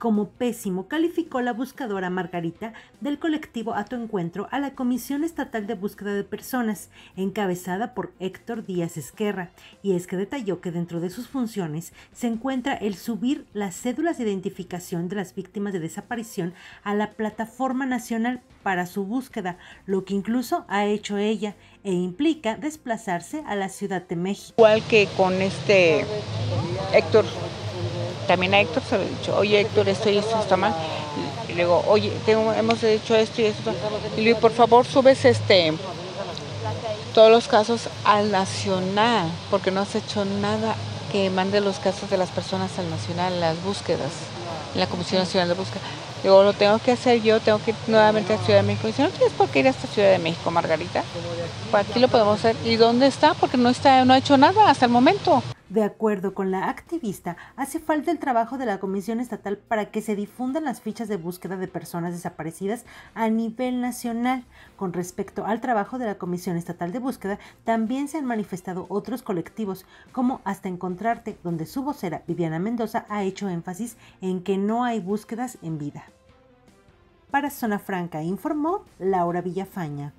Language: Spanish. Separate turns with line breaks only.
Como pésimo calificó la buscadora Margarita del colectivo A Tu Encuentro a la Comisión Estatal de Búsqueda de Personas, encabezada por Héctor Díaz Esquerra, y es que detalló que dentro de sus funciones se encuentra el subir las cédulas de identificación de las víctimas de desaparición a la plataforma nacional para su búsqueda, lo que incluso ha hecho ella e implica desplazarse a la Ciudad de México.
Igual que con este Héctor también a Héctor se lo he dicho, oye Héctor, esto y esto está mal. Y luego, oye, hemos hecho esto y esto. Y le digo, por favor, subes este todos los casos al nacional, porque no has hecho nada que mande los casos de las personas al nacional, las búsquedas, la Comisión Nacional de Búsqueda. Digo, lo tengo que hacer yo, tengo que ir nuevamente a Ciudad de México. Dice, no tienes por qué ir hasta Ciudad de México, Margarita. Aquí lo podemos hacer. ¿Y dónde está? Porque no está, no ha hecho nada hasta el momento.
De acuerdo con la activista, hace falta el trabajo de la Comisión Estatal para que se difundan las fichas de búsqueda de personas desaparecidas a nivel nacional. Con respecto al trabajo de la Comisión Estatal de Búsqueda, también se han manifestado otros colectivos, como Hasta Encontrarte, donde su vocera Viviana Mendoza ha hecho énfasis en que no hay búsquedas en vida. Para Zona Franca informó Laura Villafaña.